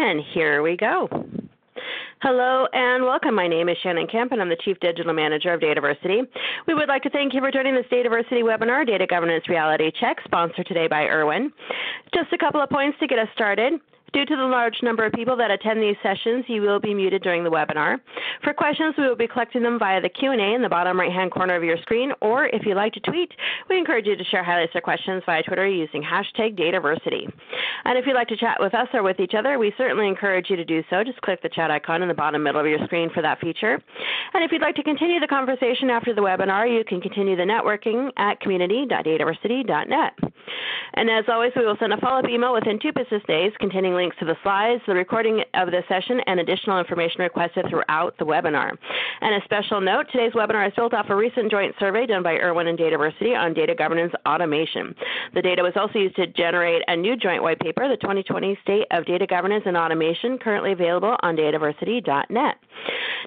And here we go. Hello and welcome. My name is Shannon Kemp and I'm the Chief Digital Manager of Dataversity. We would like to thank you for joining this Dataversity webinar, Data Governance Reality Check, sponsored today by Erwin. Just a couple of points to get us started. Due to the large number of people that attend these sessions, you will be muted during the webinar. For questions, we will be collecting them via the Q&A in the bottom right-hand corner of your screen, or if you'd like to tweet, we encourage you to share highlights or questions via Twitter using hashtag Dataversity. And if you'd like to chat with us or with each other, we certainly encourage you to do so. Just click the chat icon in the bottom middle of your screen for that feature. And if you'd like to continue the conversation after the webinar, you can continue the networking at community.dataversity.net. And as always, we will send a follow-up email within two business days containing links to the slides, the recording of the session, and additional information requested throughout the webinar. And a special note, today's webinar is built off a recent joint survey done by Erwin and Dataversity on data governance automation. The data was also used to generate a new joint white paper, the 2020 State of Data Governance and Automation, currently available on dataversity.net.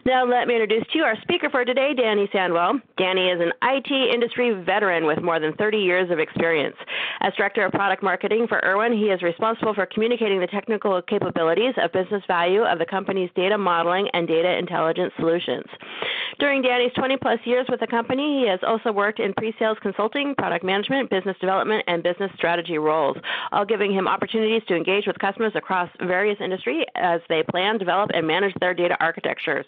Now let me introduce to you our speaker for today, Danny Sandwell. Danny is an IT industry veteran with more than 30 years of experience. As Director of Product Marketing for Erwin, he is responsible for communicating the technical capabilities of business value of the company's data modeling and data intelligence solutions. During Danny's 20 plus years with the company, he has also worked in pre-sales consulting, product management, business development, and business strategy roles, all giving him opportunities to engage with customers across various industries as they plan, develop, and manage their data architectures.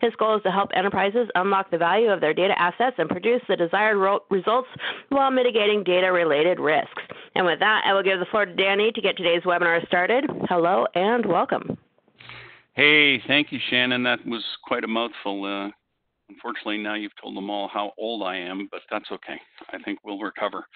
His goal is to help enterprises unlock the value of their data assets and produce the desired ro- results while mitigating data related risks. And with that, I will give the floor to Danny to get today's webinar started. Hello and welcome. Hey, thank you, Shannon. That was quite a mouthful. Uh, unfortunately, now you've told them all how old I am, but that's okay. I think we'll recover.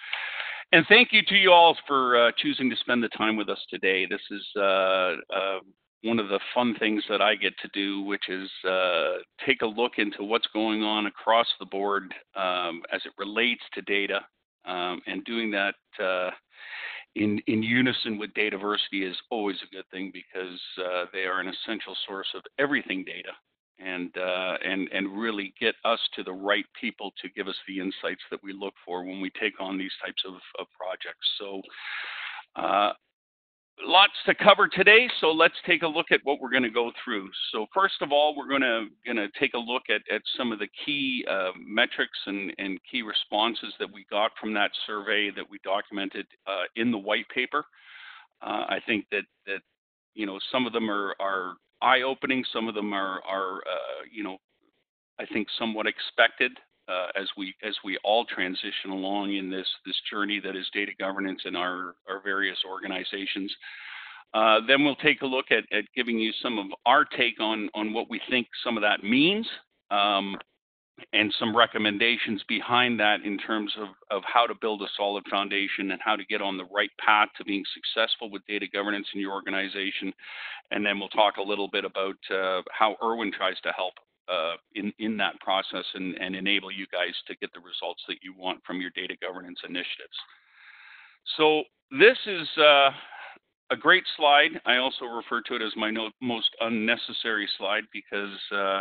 And thank you to you all for uh, choosing to spend the time with us today. This is uh, uh one of the fun things that I get to do, which is uh, take a look into what's going on across the board um, as it relates to data, um, and doing that uh, in in unison with Dataversity is always a good thing because uh, they are an essential source of everything data, and uh, and and really get us to the right people to give us the insights that we look for when we take on these types of, of projects. So. Uh, lots to cover today, so let's take a look at what we're going to go through. So first of all, we're going to going to take a look at, at some of the key uh, metrics and, and key responses that we got from that survey that we documented uh, in the white paper. Uh, I think that that you know some of them are are eye-opening, some of them are are uh, you know I think somewhat expected uh, as we as we all transition along in this this journey that is data governance in our our various organizations. Uh, then we'll take a look at, at giving you some of our take on on what we think some of that means. Um, and some recommendations behind that in terms of, of how to build a solid foundation and how to get on the right path to being successful with data governance in your organization. And then we'll talk a little bit about uh, how Erwin tries to help uh, in in that process and, and enable you guys to get the results that you want from your data governance initiatives. So this is uh, a great slide. I also refer to it as my no, most unnecessary slide because uh,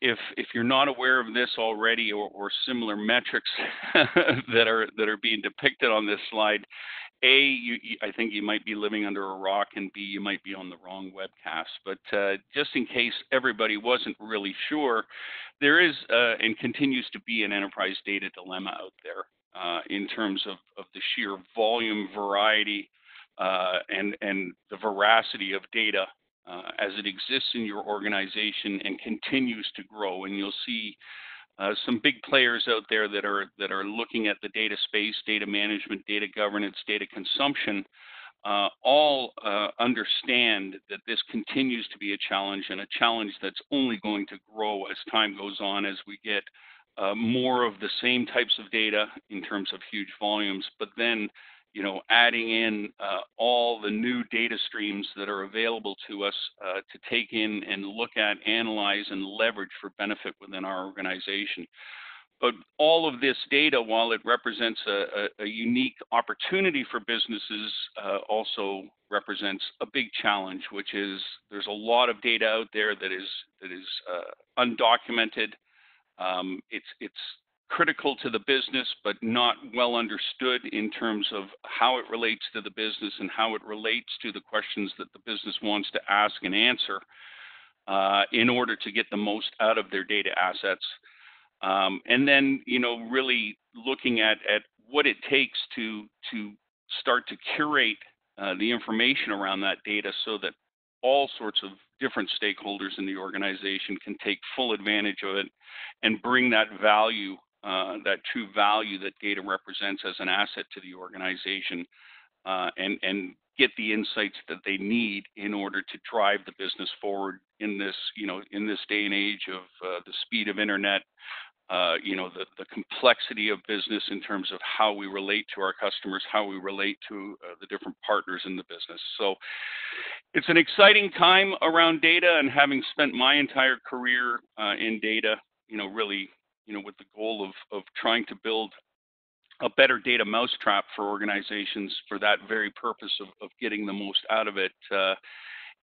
if if you're not aware of this already or, or similar metrics that are that are being depicted on this slide, a, you, I think you might be living under a rock, and B, you might be on the wrong webcast. But uh, just in case everybody wasn't really sure, there is uh, and continues to be an enterprise data dilemma out there uh, in terms of, of the sheer volume, variety, uh, and and the veracity of data uh, as it exists in your organization and continues to grow. And you'll see uh, some big players out there that are that are looking at the data space, data management, data governance, data consumption, uh, all uh, understand that this continues to be a challenge and a challenge that's only going to grow as time goes on as we get uh, more of the same types of data in terms of huge volumes, but then you know, adding in uh, all the new data streams that are available to us uh, to take in and look at, analyze, and leverage for benefit within our organization. But all of this data, while it represents a, a, a unique opportunity for businesses, uh, also represents a big challenge, which is there's a lot of data out there that is that is uh, undocumented. Um, it's it's critical to the business, but not well understood in terms of how it relates to the business and how it relates to the questions that the business wants to ask and answer uh, in order to get the most out of their data assets. Um, and then, you know, really looking at, at what it takes to, to start to curate uh, the information around that data so that all sorts of different stakeholders in the organization can take full advantage of it and bring that value, uh, that true value that data represents as an asset to the organization uh, and, and get the insights that they need in order to drive the business forward in this, you know, in this day and age of uh, the speed of internet, uh, you know, the, the complexity of business in terms of how we relate to our customers, how we relate to uh, the different partners in the business. So it's an exciting time around data and having spent my entire career uh, in data, you know, really, you know, with the goal of, of trying to build a better data mousetrap for organizations for that very purpose of, of getting the most out of it. Uh,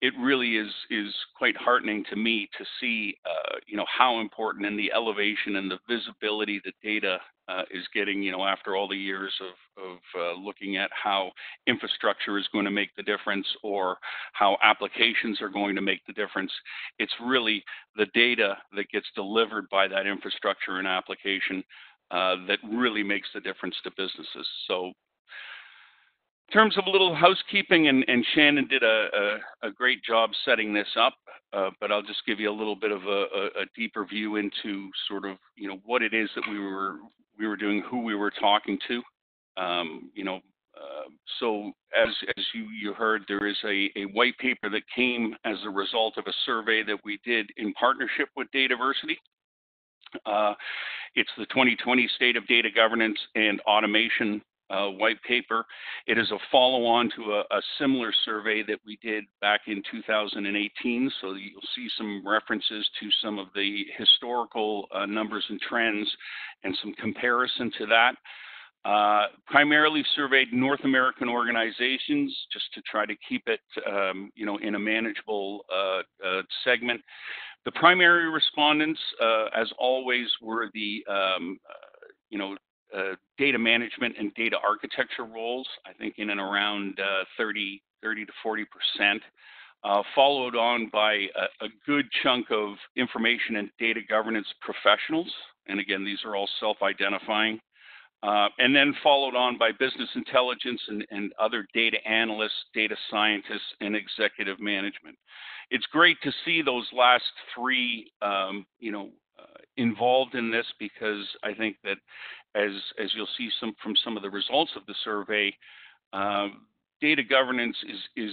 it really is is quite heartening to me to see uh, you know how important and the elevation and the visibility that data uh, is getting you know after all the years of of uh, looking at how infrastructure is going to make the difference or how applications are going to make the difference. It's really the data that gets delivered by that infrastructure and application uh, that really makes the difference to businesses. So in terms of a little housekeeping, and, and Shannon did a, a, a, great job setting this up, uh, but I'll just give you a little bit of a, a, deeper view into sort of you know what it is that we were we were doing, who we were talking to. Um, you know, uh, so as as you you heard, there is a, a white paper that came as a result of a survey that we did in partnership with Dataversity. Uh, it's the 2020 State of Data Governance and Automation uh, white paper. It is a follow on to a, a, similar survey that we did back in 2018. So you'll see some references to some of the historical uh, numbers and trends and some comparison to that. Uh, primarily surveyed North American organizations just to try to keep it, um, you know, in a manageable uh, uh, segment. The primary respondents, uh, as always, were the um, you know, uh, data management and data architecture roles, I think in and around uh, 30, 30 to 40 percent, uh, followed on by a, a, good chunk of information and data governance professionals. And again, these are all self-identifying. Uh, and then followed on by business intelligence and, and, other data analysts, data scientists, and executive management. It's great to see those last three, um, you know, uh, involved in this because I think that as as you'll see some from some of the results of the survey, uh, data governance is is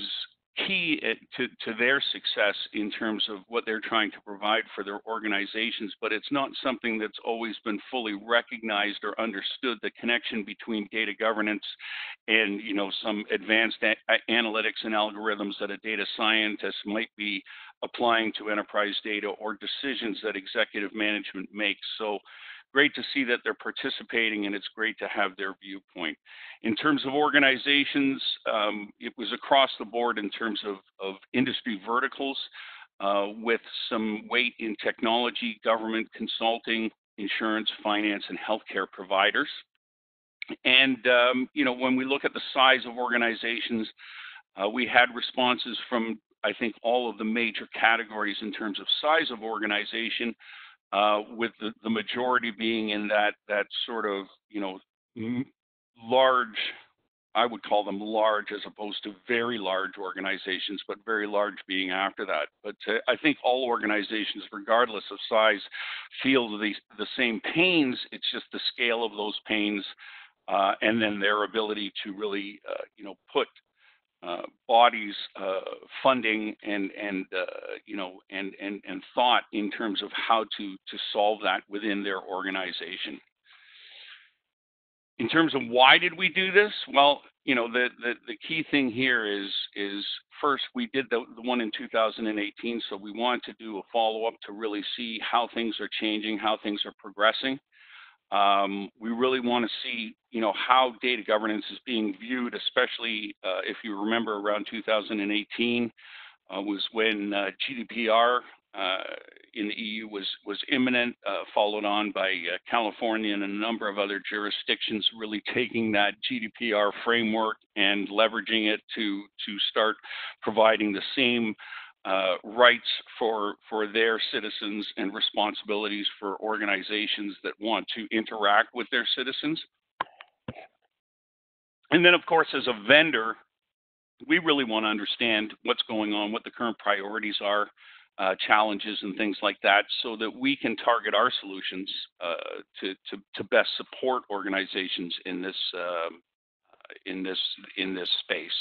key to, to their success in terms of what they're trying to provide for their organizations, but it's not something that's always been fully recognized or understood. The connection between data governance and you know some advanced analytics and algorithms that a data scientist might be applying to enterprise data or decisions that executive management makes. So great to see that they're participating and it's great to have their viewpoint. In terms of organizations, um, it was across the board in terms of, of industry verticals uh, with some weight in technology, government, consulting, insurance, finance, and healthcare providers. And, um, you know, when we look at the size of organizations, uh, we had responses from, I think, all of the major categories in terms of size of organization, uh, with the, the majority being in that that sort of you know large I would call them large as opposed to very large organizations, but very large being after that. But uh, I think all organizations, regardless of size, feel the, the same pains. It's just the scale of those pains uh, and then their ability to really, uh, you know, put uh, bodies uh, funding and and uh, you know and, and and thought in terms of how to to solve that within their organization. In terms of why did we do this? Well, you know the the, the key thing here is is first we did the, the one in 2018, so we want to do a follow up to really see how things are changing, how things are progressing. Um, we really want to see, you know, how data governance is being viewed, especially uh, if you remember around 2018 uh, was when uh, GDPR, uh, in the EU was was imminent, uh, followed on by uh, California and a number of other jurisdictions really taking that GDPR framework and leveraging it to to start providing the same uh, rights for for their citizens and responsibilities for organizations that want to interact with their citizens. And then, of course, as a vendor, we really want to understand what's going on, what the current priorities are, uh, challenges, and things like that, so that we can target our solutions uh, to, to, to best support organizations in this uh, in this in this space.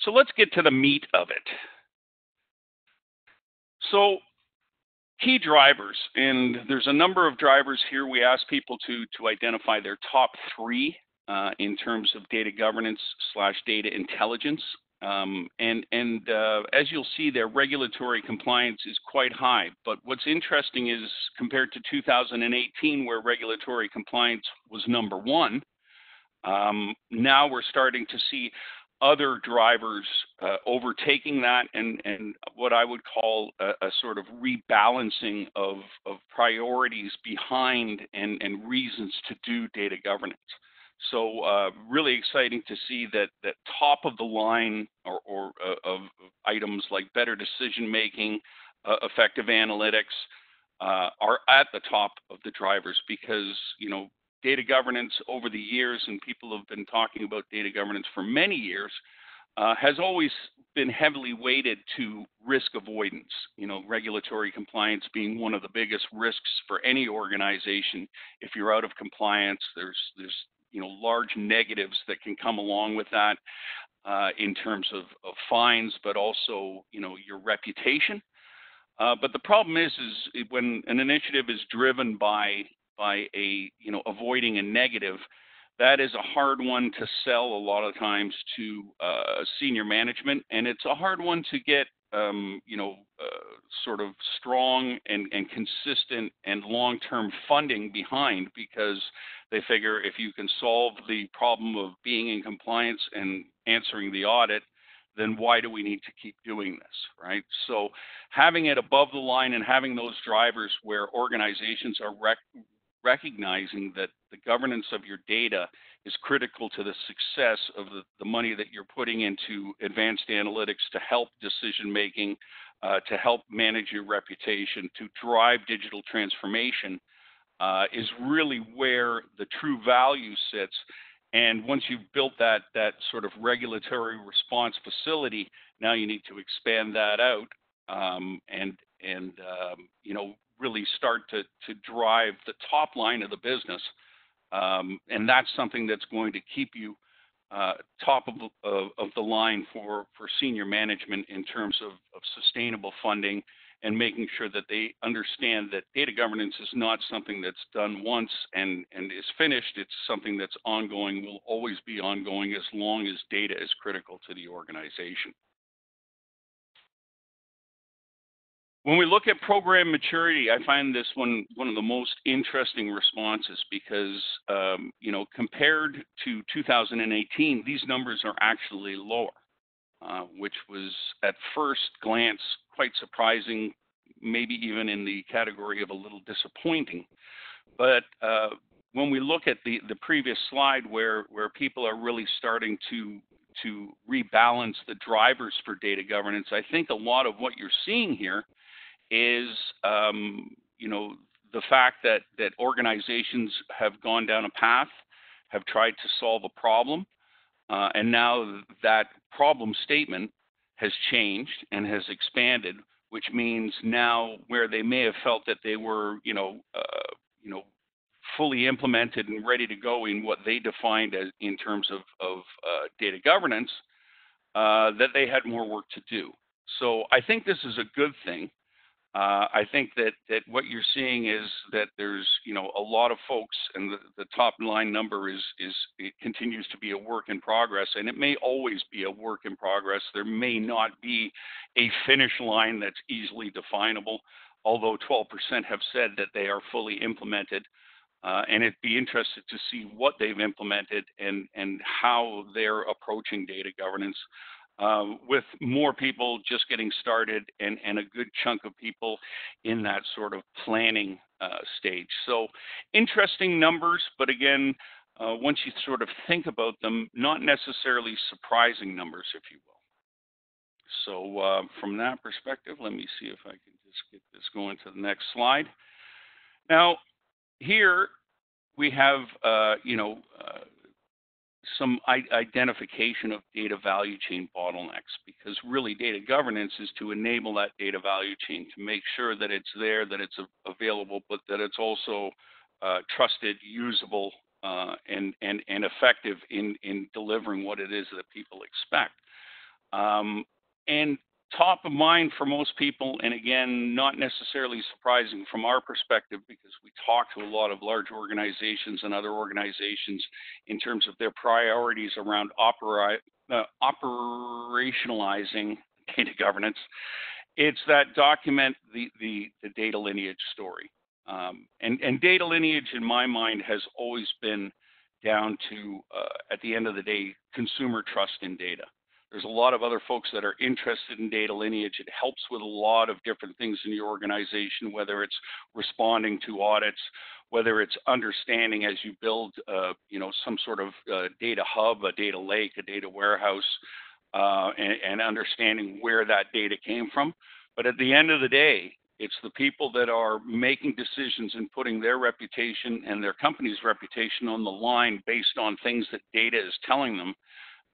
So let's get to the meat of it. So key drivers, and there's a number of drivers here. We ask people to to identify their top three uh, in terms of data governance slash data intelligence. Um, and and uh, as you'll see, their regulatory compliance is quite high. But what's interesting is compared to 2018, where regulatory compliance was number one, um, now we're starting to see other drivers uh, overtaking that and, and what I would call a, a sort of rebalancing of, of priorities behind and, and reasons to do data governance. So uh, really exciting to see that that top of the line or, or uh, of items like better decision making, uh, effective analytics uh, are at the top of the drivers because you know data governance over the years and people have been talking about data governance for many years uh, has always been heavily weighted to risk avoidance. You know, regulatory compliance being one of the biggest risks for any organization. If you're out of compliance, there's there's you know large negatives that can come along with that uh, in terms of, of, fines, but also you know your reputation. Uh, but the problem is, is when an initiative is driven by by a you know avoiding a negative, that is a hard one to sell a lot of times to uh, senior management, and it's a hard one to get um, you know, uh, sort of strong and, and consistent and long-term funding behind because they figure if you can solve the problem of being in compliance and answering the audit, then why do we need to keep doing this, right? So having it above the line and having those drivers where organizations are rec- recognizing that the governance of your data is critical to the success of the, the money that you're putting into advanced analytics to help decision making, uh, to help manage your reputation, to drive digital transformation, uh, is really where the true value sits. And once you've built that that sort of regulatory response facility, now you need to expand that out um, and and um, you know really start to to drive the top line of the business. Um, and that's something that's going to keep you uh, top of, of, of, the line for, for senior management in terms of, of sustainable funding and making sure that they understand that data governance is not something that's done once and, and is finished. It's something that's ongoing, will always be ongoing as long as data is critical to the organization. When we look at program maturity, I find this one one of the most interesting responses because, um, you know, compared to 2018, these numbers are actually lower, uh, which was at first glance quite surprising, maybe even in the category of a little disappointing. But uh, when we look at the, the previous slide where, where people are really starting to to rebalance the drivers for data governance, I think a lot of what you're seeing here is um, you know the fact that that organizations have gone down a path, have tried to solve a problem, uh, and now that problem statement has changed and has expanded, which means now where they may have felt that they were you know uh, you know fully implemented and ready to go in what they defined as in terms of, of uh, data governance, uh, that they had more work to do. So I think this is a good thing. Uh, I think that, that what you're seeing is that there's you know a lot of folks, and the, the top line number is is it continues to be a work in progress, and it may always be a work in progress. There may not be a finish line that's easily definable, although 12% have said that they are fully implemented. Uh, and it'd be interested to see what they've implemented and, and how they're approaching data governance. Uh, with more people just getting started and, and a good chunk of people in that sort of planning uh, stage. So interesting numbers, but again, uh, once you sort of think about them, not necessarily surprising numbers, if you will. So uh, from that perspective, let me see if I can just get this going to the next slide. Now, here we have, uh, you know, uh, some identification of data value chain bottlenecks because really data governance is to enable that data value chain to make sure that it's there, that it's available, but that it's also uh, trusted, usable, uh, and, and, and effective in, in delivering what it is that people expect. Um, and top of mind for most people, and again, not necessarily surprising from our perspective because we talk to a lot of large organizations and other organizations in terms of their priorities around opera, uh, operationalizing data governance. It's that document the, the, the data lineage story. Um, and, and, data lineage, in my mind, has always been down to, uh, at the end of the day, consumer trust in data. There's a lot of other folks that are interested in data lineage. It helps with a lot of different things in your organization, whether it's responding to audits, whether it's understanding as you build, uh, you know, some sort of uh, data hub, a data lake, a data warehouse, uh, and, and understanding where that data came from. But at the end of the day, it's the people that are making decisions and putting their reputation and their company's reputation on the line based on things that data is telling them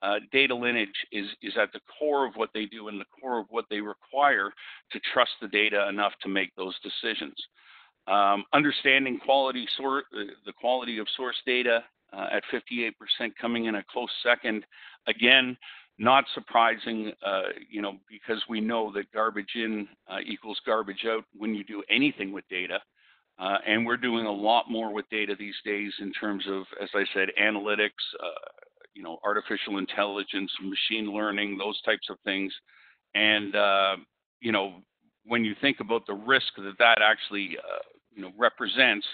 uh, data lineage is, is at the core of what they do and the core of what they require to trust the data enough to make those decisions. Um, understanding quality sor- the quality of source data uh, at 58% coming in a close second. Again, not surprising, uh, you know, because we know that garbage in uh, equals garbage out when you do anything with data. Uh, and we're doing a lot more with data these days in terms of, as I said, analytics, uh, you know, artificial intelligence, machine learning, those types of things. And, uh, you know, when you think about the risk that that actually, uh, you know, represents,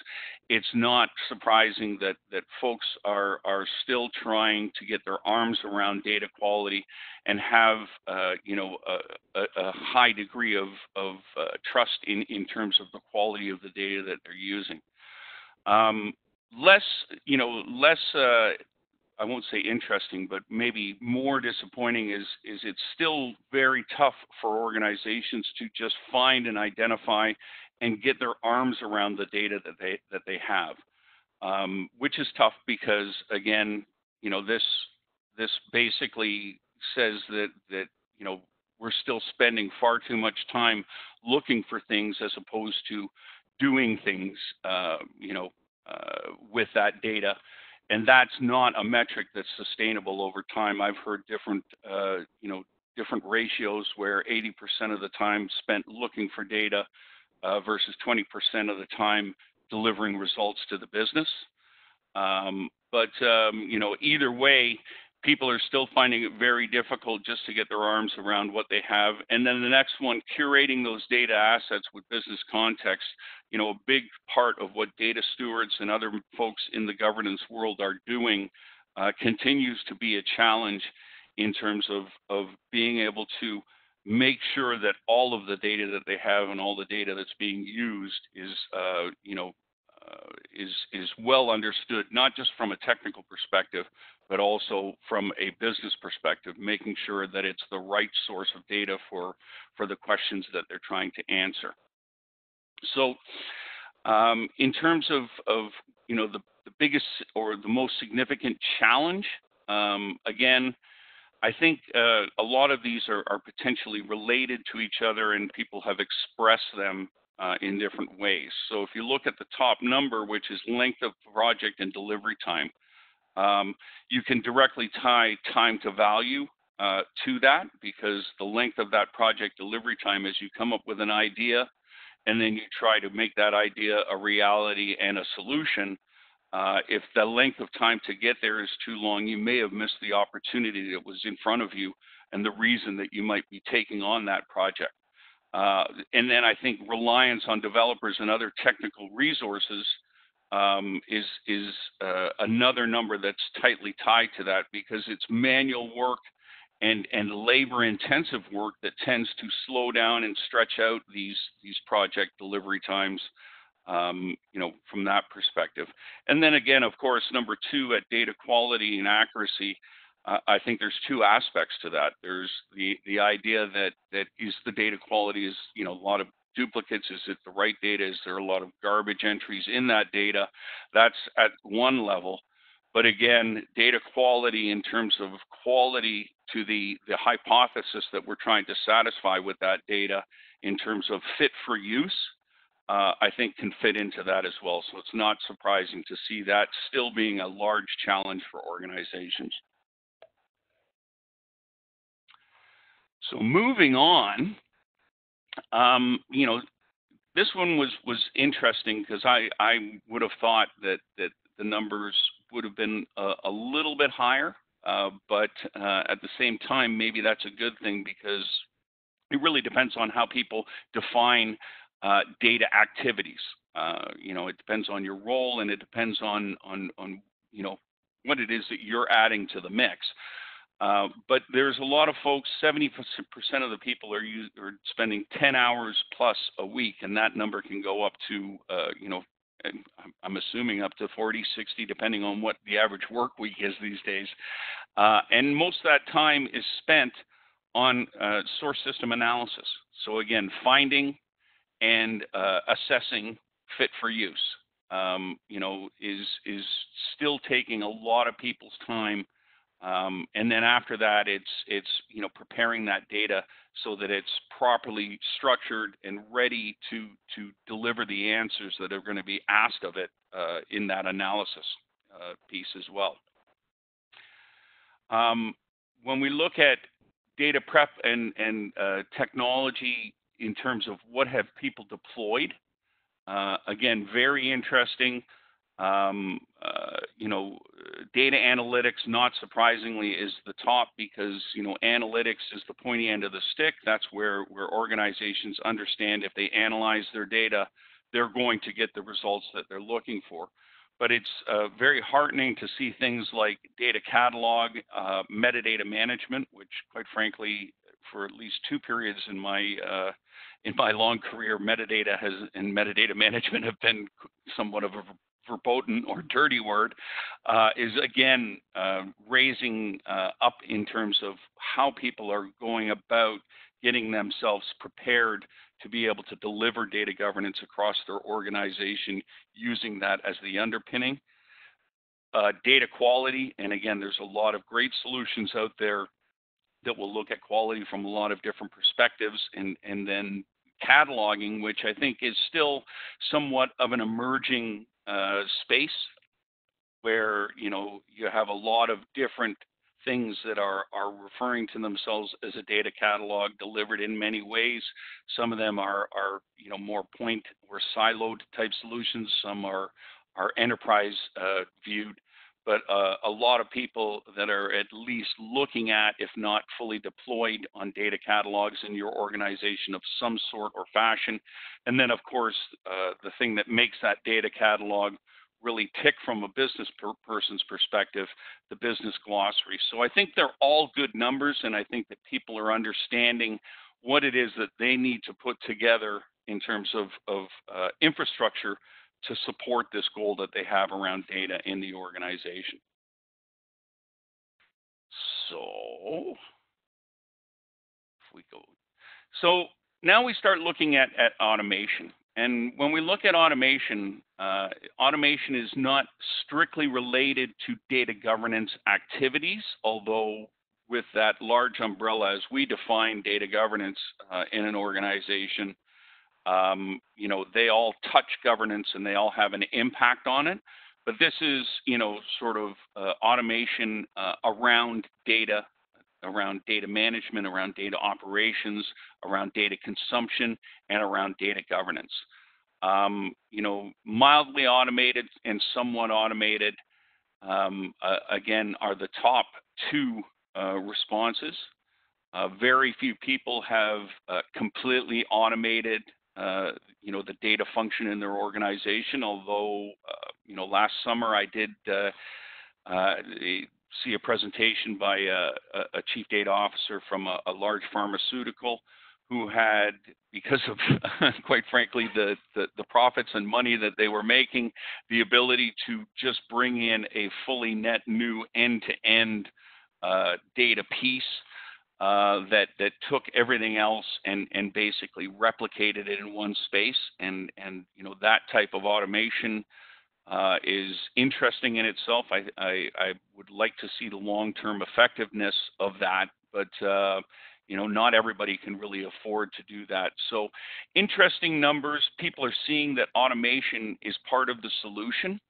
it's not surprising that, that folks are, are still trying to get their arms around data quality and have, uh, you know, a, a, high degree of, of uh, trust in, in terms of the quality of the data that they're using. Um, less, you know, less uh, I won't say interesting, but maybe more disappointing is is it's still very tough for organizations to just find and identify and get their arms around the data that they that they have, um, which is tough because again, you know this this basically says that that you know we're still spending far too much time looking for things as opposed to doing things, uh, you know, uh, with that data and that's not a metric that's sustainable over time. I've heard different, uh, you know, different ratios where 80% of the time spent looking for data uh, versus 20% of the time delivering results to the business. Um, but um, you know, either way, people are still finding it very difficult just to get their arms around what they have. And then the next one, curating those data assets with business context. You know, a big part of what data stewards and other folks in the governance world are doing uh, continues to be a challenge in terms of, of being able to make sure that all of the data that they have and all the data that's being used is, uh, you know, uh, is is well understood, not just from a technical perspective, but also from a business perspective, making sure that it's the right source of data for, for the questions that they're trying to answer. So um, in terms of, of you know, the, the biggest or the most significant challenge, um, again, I think uh, a lot of these are, are, potentially related to each other and people have expressed them uh, in different ways. So if you look at the top number, which is length of project and delivery time, um, you can directly tie time to value uh, to that because the length of that project delivery time is you come up with an idea and then you try to make that idea a reality and a solution. Uh, if the length of time to get there is too long, you may have missed the opportunity that was in front of you and the reason that you might be taking on that project. Uh, and then I think reliance on developers and other technical resources um, is is uh, another number that's tightly tied to that because it's manual work and and labor intensive work that tends to slow down and stretch out these these project delivery times um, you know from that perspective. And then again of course number two at data quality and accuracy uh, I think there's two aspects to that. There's the the idea that that is the data quality is you know a lot of duplicates is it the right data is there a lot of garbage entries in that data that's at one level but again, data quality in terms of quality to the, the hypothesis that we're trying to satisfy with that data in terms of fit for use, uh, I think can fit into that as well. So it's not surprising to see that still being a large challenge for organizations. So moving on, um, you know, this one was was interesting because I I would have thought that that the numbers would have been a, a little bit higher, uh, but uh, at the same time, maybe that's a good thing because it really depends on how people define uh, data activities. Uh, you know, it depends on your role, and it depends on on on you know what it is that you're adding to the mix. Uh, but there's a lot of folks, 70% of the people are, use, are spending 10 hours plus a week, and that number can go up to, uh, you know, I'm assuming up to 40, 60, depending on what the average work week is these days. Uh, and most of that time is spent on uh, source system analysis. So again, finding and uh, assessing fit for use. Um, you know, is is still taking a lot of people's time um, and then after that, it's it's you know preparing that data so that it's properly structured and ready to to deliver the answers that are going to be asked of it uh, in that analysis uh, piece as well. Um, when we look at data prep and and uh, technology in terms of what have people deployed, uh, again, very interesting. Um, uh, you know, data analytics, not surprisingly, is the top because you know analytics is the pointy end of the stick. That's where where organizations understand if they analyze their data, they're going to get the results that they're looking for. But it's uh, very heartening to see things like data catalog, uh, metadata management, which, quite frankly, for at least two periods in my uh, in my long career, metadata has and metadata management have been somewhat of a verboten or dirty word, uh, is again uh, raising uh, up in terms of how people are going about getting themselves prepared to be able to deliver data governance across their organization using that as the underpinning. Uh, data quality, and again, there's a lot of great solutions out there that will look at quality from a lot of different perspectives and, and then cataloging, which I think is still somewhat of an emerging uh, space where you know you have a lot of different things that are are referring to themselves as a data catalog delivered in many ways. Some of them are are you know more point or siloed type solutions. Some are are enterprise uh, viewed, but uh, a lot of people that are at least looking at, if not fully deployed, on data catalogs in your organization of some sort or fashion. And then, of course, uh, the thing that makes that data catalog really tick from a business per person's perspective, the business glossary. So I think they're all good numbers, and I think that people are understanding what it is that they need to put together in terms of, of uh, infrastructure to support this goal that they have around data in the organization. So, if we go, so now we start looking at, at automation. And when we look at automation, uh, automation is not strictly related to data governance activities, although with that large umbrella as we define data governance uh, in an organization, um, you know, they all touch governance and they all have an impact on it. But this is, you know, sort of uh, automation uh, around data, around data management, around data operations, around data consumption, and around data governance. Um, you know, mildly automated and somewhat automated, um, uh, again, are the top two uh, responses. Uh, very few people have uh, completely automated uh, you know, the data function in their organization. Although, uh, you know, last summer I did uh, uh, see a presentation by a, a chief data officer from a, a, large pharmaceutical who had, because of, quite frankly, the, the, the, profits and money that they were making, the ability to just bring in a fully net new end-to-end uh, data piece uh, that that took everything else and and basically replicated it in one space. And and you know that type of automation uh, is interesting in itself. I, I, I would like to see the long-term effectiveness of that, but uh, you know not everybody can really afford to do that. So interesting numbers. People are seeing that automation is part of the solution.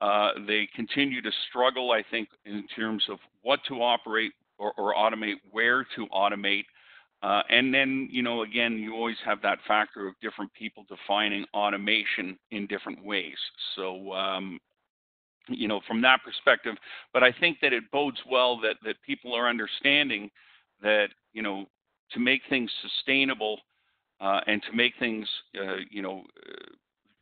Uh, they continue to struggle, I think, in terms of what to operate, or, or automate, where to automate. Uh, and then, you know, again, you always have that factor of different people defining automation in different ways. So, um, you know, from that perspective, but I think that it bodes well that that people are understanding that, you know, to make things sustainable uh, and to make things, uh, you know, uh,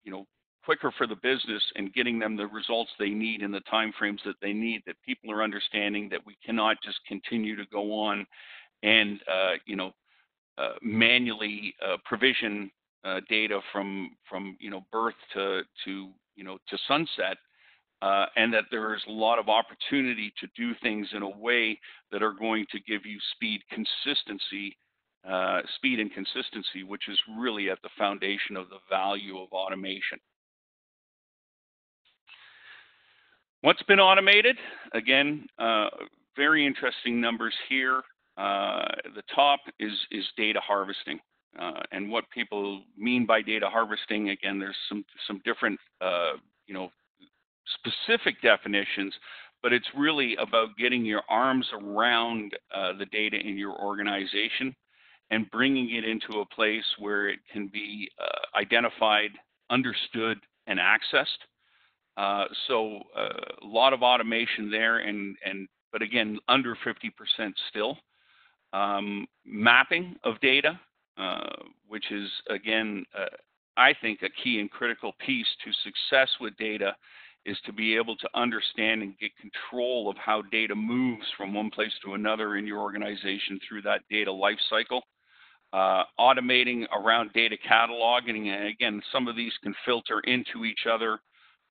you know, quicker for the business and getting them the results they need in the timeframes that they need that people are understanding that we cannot just continue to go on and uh, you know uh, manually uh, provision uh, data from from you know birth to to you know to sunset uh, and that there is a lot of opportunity to do things in a way that are going to give you speed consistency uh, speed and consistency, which is really at the foundation of the value of automation. What's been automated? Again, uh, very interesting numbers here. Uh, the top is, is data harvesting. Uh, and what people mean by data harvesting, again, there's some, some different, you know, specific definitions, but it's really about getting your arms around the data in your organization and bringing it into a place where it can be identified, understood, and accessed. Uh, so uh, a lot of automation there, and and but again under 50% still. Um, mapping of data, uh, which is again I think a key and critical piece to success with data, is to be able to understand and get control of how data moves from one place to another in your organization through that data lifecycle. Uh, automating around data cataloging, and again, some of these can filter into each other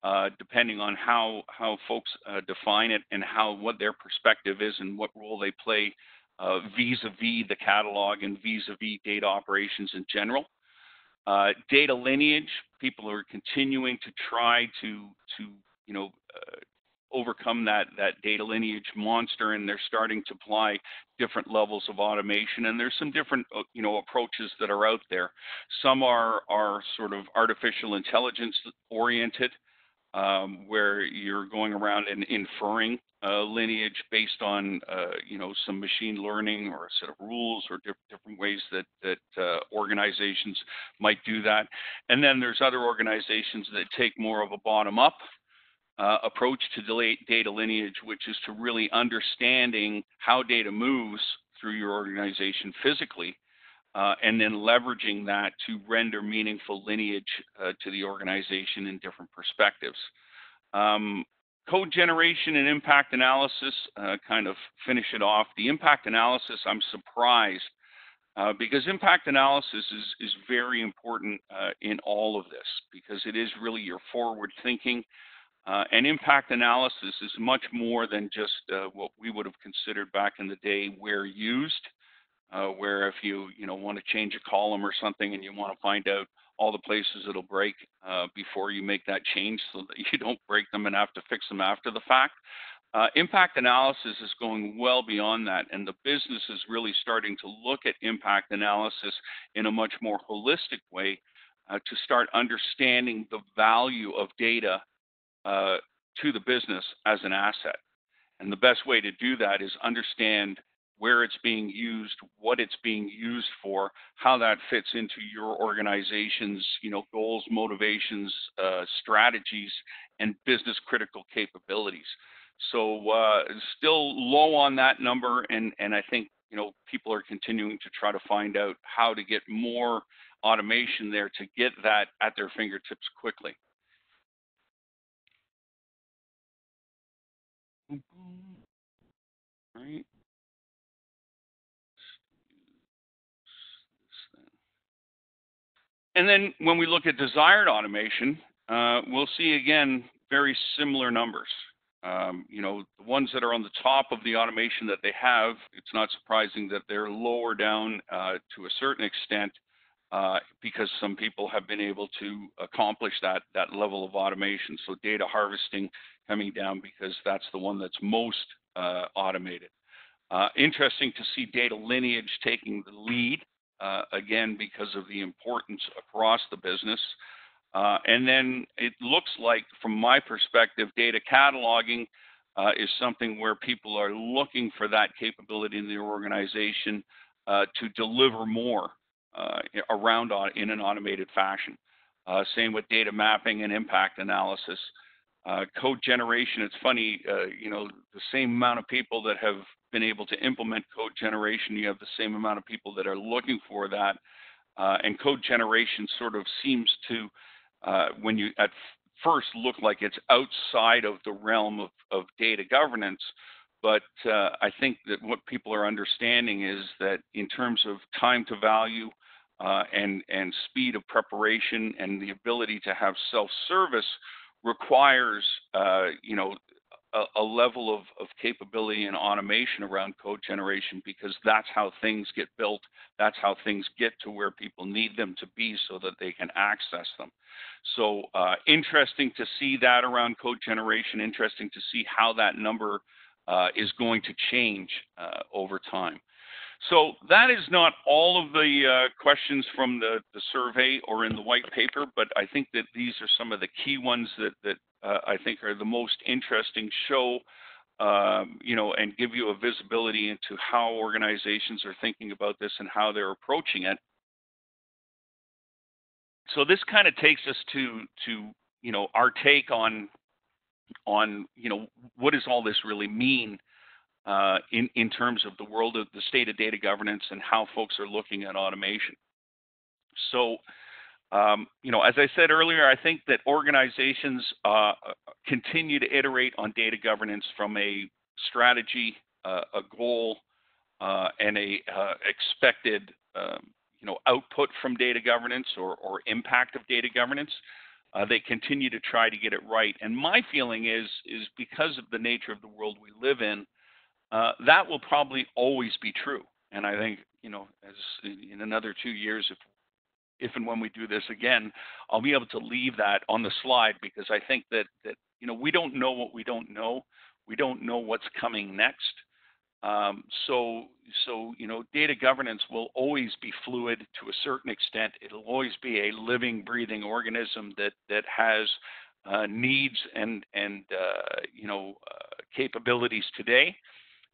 uh, depending on how how folks uh, define it and how what their perspective is and what role they play uh, vis-a-vis the catalog and vis-a-vis data operations in general. Uh, data lineage, people are continuing to try to to you know overcome that that data lineage monster and they're starting to apply different levels of automation and there's some different you know approaches that are out there some are are sort of artificial intelligence oriented um, where you're going around and inferring uh, lineage based on uh, you know some machine learning or a set of rules or diff- different ways that that uh, organizations might do that. And then there's other organizations that take more of a bottom up uh, approach to data lineage, which is to really understanding how data moves through your organization physically uh, and then leveraging that to render meaningful lineage uh, to the organization in different perspectives. Um, code generation and impact analysis uh, kind of finish it off. The impact analysis, I'm surprised uh, because impact analysis is, is very important uh, in all of this because it is really your forward thinking. Uh, and impact analysis is much more than just what we would have considered back in the day where used uh, where if you you know want to change a column or something and you want to find out all the places it'll break uh, before you make that change so that you don't break them and have to fix them after the fact. Uh, impact analysis is going well beyond that, and the business is really starting to look at impact analysis in a much more holistic way uh, to start understanding the value of data uh, to the business as an asset. And the best way to do that is understand where it's being used, what it's being used for, how that fits into your organization's, you know, goals, motivations, uh, strategies, and business critical capabilities. So uh, still low on that number, and and I think you know people are continuing to try to find out how to get more automation there to get that at their fingertips quickly. right. And then when we look at desired automation, uh, we'll see again very similar numbers. Um, you know, the ones that are on the top of the automation that they have, it's not surprising that they're lower down uh, to a certain extent uh, because some people have been able to accomplish that that level of automation. So data harvesting coming down because that's the one that's most uh, automated. Uh, interesting to see data lineage taking the lead uh, again because of the importance across the business. Uh, and then it looks like, from my perspective, data cataloging uh, is something where people are looking for that capability in their organization uh, to deliver more uh, around in an automated fashion. Uh, same with data mapping and impact analysis. Uh, code generation, it's funny, you know, the same amount of people that have been able to implement code generation, you have the same amount of people that are looking for that. and code generation sort of seems to uh, when you at first look like it's outside of the realm of, of data governance. But uh, I think that what people are understanding is that in terms of time to value uh, and and speed of preparation and the ability to have self-service requires uh, you know a, a level of, of capability and automation around code generation because that's how things get built. That's how things get to where people need them to be so that they can access them. So uh, interesting to see that around code generation. Interesting to see how that number uh, is going to change uh, over time. So that is not all of the uh, questions from the, the, survey or in the white paper, but I think that these are some of the key ones that, that uh, I think are the most interesting, show, um, you know, and give you a visibility into how organizations are thinking about this and how they're approaching it. So this kind of takes us to, to, you know, our take on, on, you know, what does all this really mean uh, in, in terms of the world of the state of data governance and how folks are looking at automation. So, um, you know, as I said earlier, I think that organizations uh, continue to iterate on data governance from a strategy, uh, a goal, uh, and a uh, expected, um, you know, output from data governance or, or impact of data governance. Uh, they continue to try to get it right. And my feeling is, is because of the nature of the world we live in, uh, that will probably always be true. And I think, you know, as in another two years, if if and when we do this again, I'll be able to leave that on the slide because I think that that you know we don't know what we don't know. We don't know what's coming next. Um, so so you know data governance will always be fluid to a certain extent. It'll always be a living, breathing organism that that has uh, needs and and uh, you know uh, capabilities today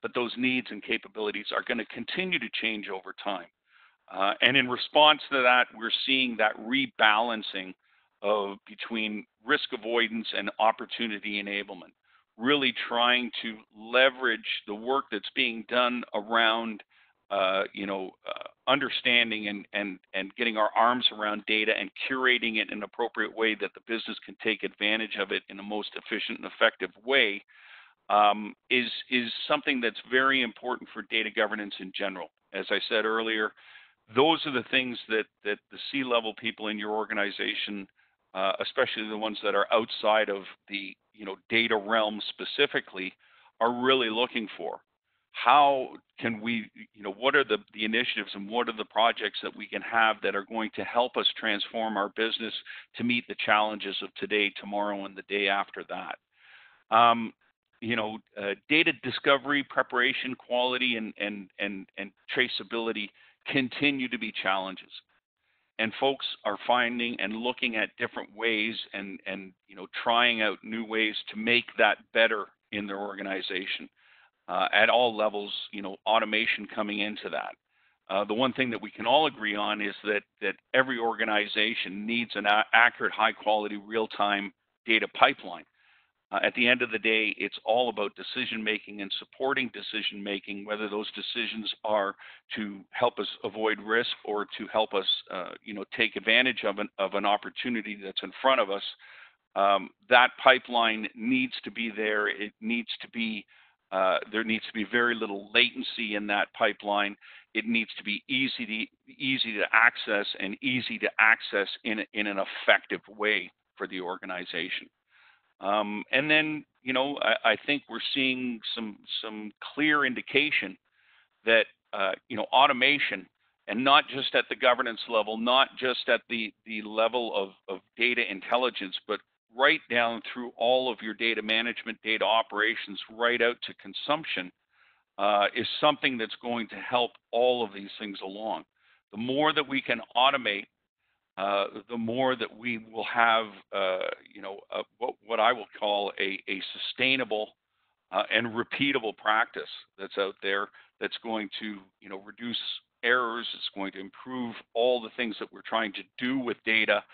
but those needs and capabilities are going to continue to change over time. Uh, and in response to that, we're seeing that rebalancing of between risk avoidance and opportunity enablement, really trying to leverage the work that's being done around uh, you know, uh, understanding and, and, and getting our arms around data and curating it in an appropriate way that the business can take advantage of it in the most efficient and effective way um, is is something that's very important for data governance in general. As I said earlier, those are the things that that the C-level people in your organization, uh, especially the ones that are outside of the you know data realm specifically, are really looking for. How can we, you know, what are the, the initiatives and what are the projects that we can have that are going to help us transform our business to meet the challenges of today, tomorrow, and the day after that? Um, you know, uh, data discovery, preparation, quality, and, and, and, and traceability continue to be challenges. And folks are finding and looking at different ways and, and you know, trying out new ways to make that better in their organization. Uh, at all levels, you know, automation coming into that. Uh, the one thing that we can all agree on is that that every organization needs an accurate, high quality, real time data pipeline. Uh, at the end of the day, it's all about decision making and supporting decision making, whether those decisions are to help us avoid risk or to help us, uh, you know, take advantage of an, of an opportunity that's in front of us. Um, that pipeline needs to be there. It needs to be Uh, there needs to be very little latency in that pipeline. It needs to be easy to easy to access and easy to access in in an effective way for the organization. Um, and then, you know, I, I, think we're seeing some some clear indication that uh, you know automation, and not just at the governance level, not just at the the level of, of data intelligence, but right down through all of your data management, data operations, right out to consumption, uh, is something that's going to help all of these things along. The more that we can automate uh, the more that we will have, uh, you know, uh, what, what, I will call a, a sustainable uh, and repeatable practice that's out there that's going to, you know, reduce errors. It's going to improve all the things that we're trying to do with data.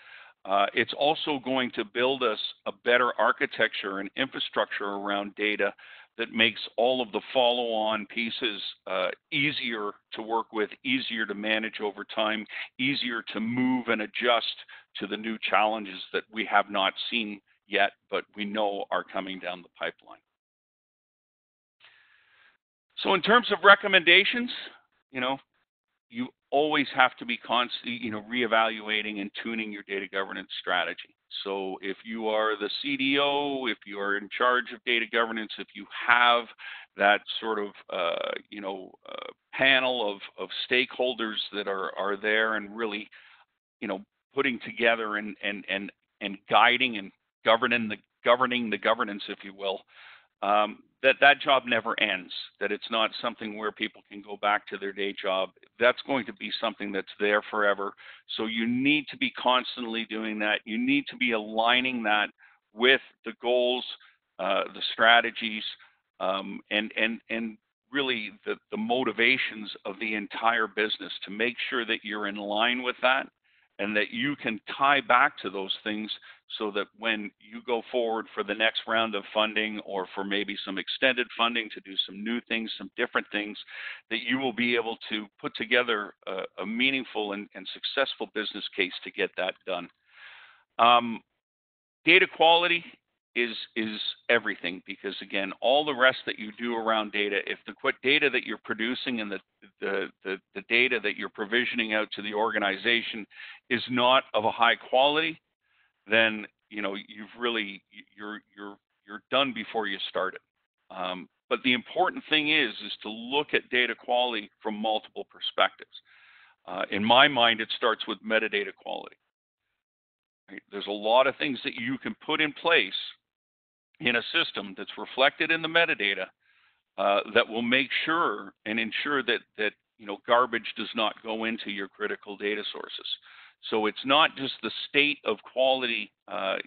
Uh, it's also going to build us a better architecture and infrastructure around data that makes all of the follow-on pieces uh, easier to work with, easier to manage over time, easier to move and adjust to the new challenges that we have not seen yet, but we know are coming down the pipeline. So in terms of recommendations, you know, you always have to be constantly, you know, reevaluating and tuning your data governance strategy. So if you are the CDO, if you are in charge of data governance, if you have that sort of, uh, you know, uh, panel of, of stakeholders that are, are there and really, you know, putting together and, and, and, and guiding and governing the, governing the governance, if you will, um, that that job never ends, that it's not something where people can go back to their day job. That's going to be something that's there forever. So you need to be constantly doing that. You need to be aligning that with the goals, uh, the strategies, um, and and and really the, the motivations of the entire business to make sure that you're in line with that and that you can tie back to those things so that when you go forward for the next round of funding or for maybe some extended funding to do some new things, some different things, that you will be able to put together a, a meaningful and, and, successful business case to get that done. Um, data quality is is everything because again all the rest that you do around data if the data that you're producing and the, the the, the data that you're provisioning out to the organization is not of a high quality then you know you've really you're you're you're done before you start it. Um, but the important thing is is to look at data quality from multiple perspectives. Uh, in my mind it starts with metadata quality. Right? There's a lot of things that you can put in place in a system that's reflected in the metadata uh, that will make sure and ensure that that you know garbage does not go into your critical data sources. So it's not just the state of quality uh,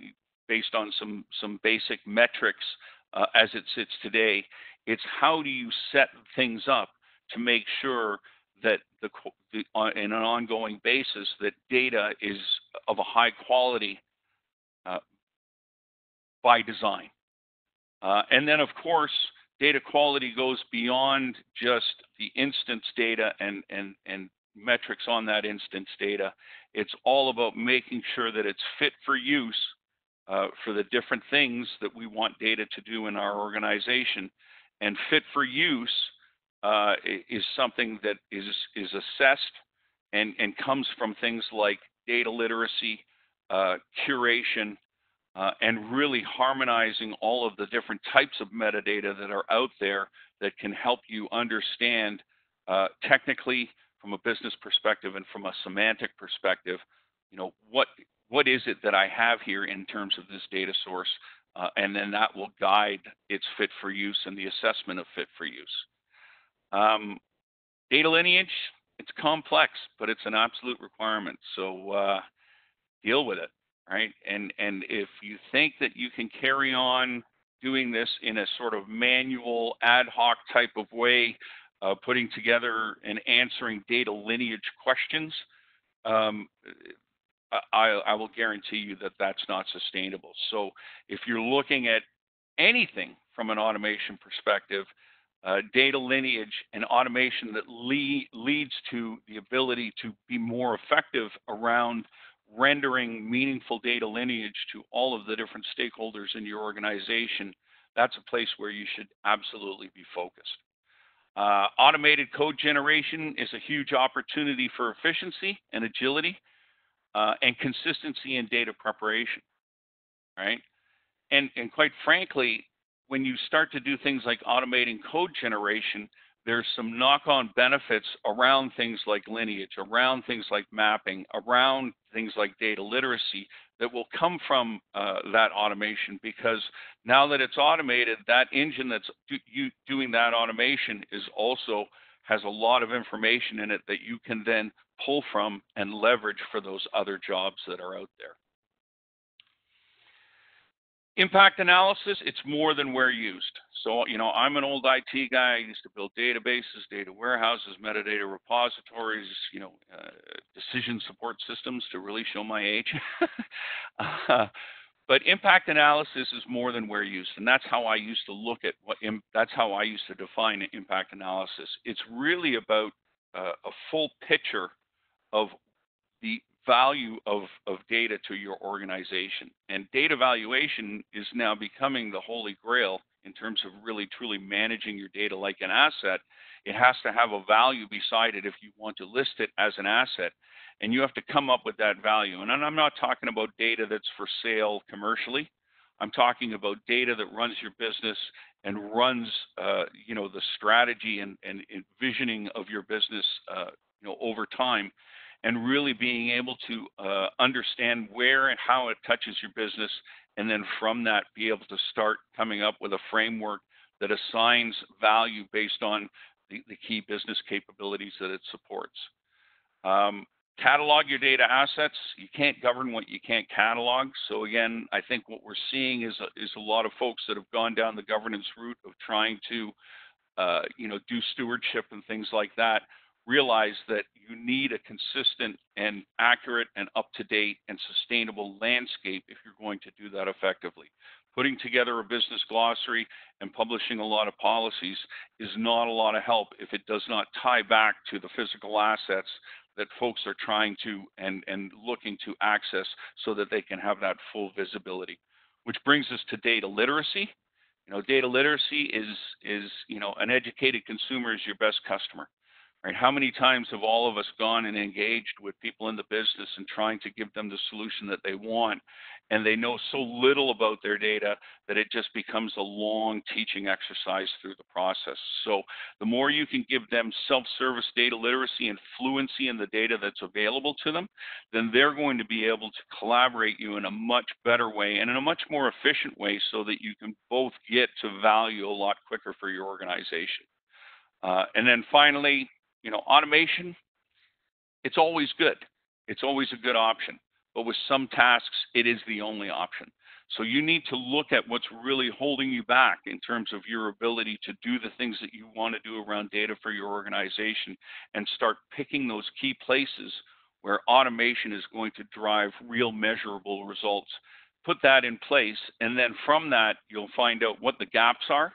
based on some some basic metrics uh, as it sits today. It's how do you set things up to make sure that the, the on, in an ongoing basis that data is of a high quality uh, by design. Uh, and then, of course, data quality goes beyond just the instance data and, and, and metrics on that instance data. It's all about making sure that it's fit for use uh, for the different things that we want data to do in our organization. And fit for use uh, is something that is, is assessed and, and comes from things like data literacy, uh, curation, uh, and really harmonizing all of the different types of metadata that are out there that can help you understand uh, technically from a business perspective and from a semantic perspective, you know, what what is it that I have here in terms of this data source, uh, and then that will guide its fit for use and the assessment of fit for use. Um, data lineage, it's complex, but it's an absolute requirement. So uh, deal with it right? And and if you think that you can carry on doing this in a sort of manual, ad hoc type of way, uh, putting together and answering data lineage questions, um, I, I will guarantee you that that's not sustainable. So if you're looking at anything from an automation perspective, uh, data lineage and automation that lead, leads to the ability to be more effective around rendering meaningful data lineage to all of the different stakeholders in your organization, that's a place where you should absolutely be focused. Uh, automated code generation is a huge opportunity for efficiency and agility uh, and consistency in data preparation, right? And, and quite frankly, when you start to do things like automating code generation, there's some knock-on benefits around things like lineage, around things like mapping, around things like data literacy that will come from uh, that automation because now that it's automated, that engine that's do, doing that automation is also has a lot of information in it that you can then pull from and leverage for those other jobs that are out there. Impact analysis, it's more than where used. So, you know, I'm an old IT guy. I used to build databases, data warehouses, metadata repositories, you know, uh, decision support systems to really show my age. uh, but impact analysis is more than where used, and that's how I used to look at what. that's how I used to define impact analysis. It's really about uh, a full picture of the value of, of data to your organization. And data valuation is now becoming the holy grail in terms of really truly managing your data like an asset. It has to have a value beside it if you want to list it as an asset. And you have to come up with that value. And I'm not talking about data that's for sale commercially. I'm talking about data that runs your business and runs, uh, you know, the strategy and, and envisioning of your business, uh, you know, over time and really being able to uh, understand where and how it touches your business, and then from that be able to start coming up with a framework that assigns value based on the, the key business capabilities that it supports. Um, catalog your data assets. You can't govern what you can't catalog. So again, I think what we're seeing is a, is a lot of folks that have gone down the governance route of trying to, uh, you know, do stewardship and things like that realize that you need a consistent and accurate and up to date and sustainable landscape if you're going to do that effectively. Putting together a business glossary and publishing a lot of policies is not a lot of help if it does not tie back to the physical assets that folks are trying to and, and looking to access so that they can have that full visibility. Which brings us to data literacy. You know, data literacy is is you know an educated consumer is your best customer. Right? How many times have all of us gone and engaged with people in the business and trying to give them the solution that they want, and they know so little about their data that it just becomes a long teaching exercise through the process. So the more you can give them self-service data literacy and fluency in the data that's available to them, then they're going to be able to collaborate you in a much better way and in a much more efficient way so that you can both get to value a lot quicker for your organization. Uh, and then finally, you know, automation, it's always good. It's always a good option. But with some tasks, it is the only option. So you need to look at what's really holding you back in terms of your ability to do the things that you want to do around data for your organization and start picking those key places where automation is going to drive real measurable results. Put that in place, and then from that, you'll find out what the gaps are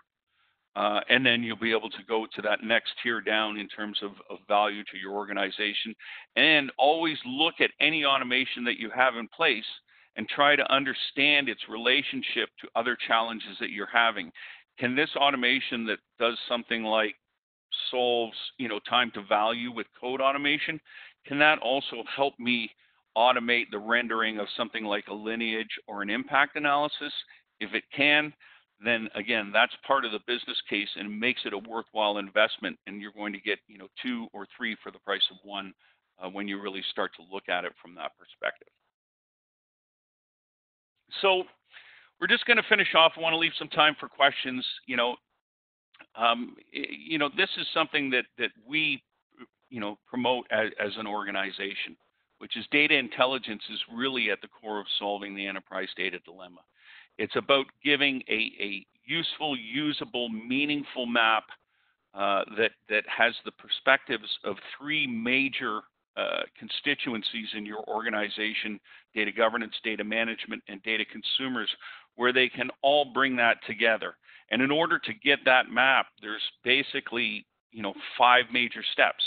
uh, and then you'll be able to go to that next tier down in terms of, of, value to your organization. And always look at any automation that you have in place and try to understand its relationship to other challenges that you're having. Can this automation that does something like solves, you know, time to value with code automation, can that also help me automate the rendering of something like a lineage or an impact analysis? If it can, then again, that's part of the business case and makes it a worthwhile investment. And you're going to get, you know, two or three for the price of one uh, when you really start to look at it from that perspective. So we're just going to finish off. I want to leave some time for questions. You know, um, you know, this is something that that we, you know, promote as, as an organization, which is data intelligence is really at the core of solving the enterprise data dilemma. It's about giving a, a useful, usable, meaningful map uh, that, that has the perspectives of three major uh, constituencies in your organization data governance, data management, and data consumers where they can all bring that together. And in order to get that map, there's basically you know five major steps.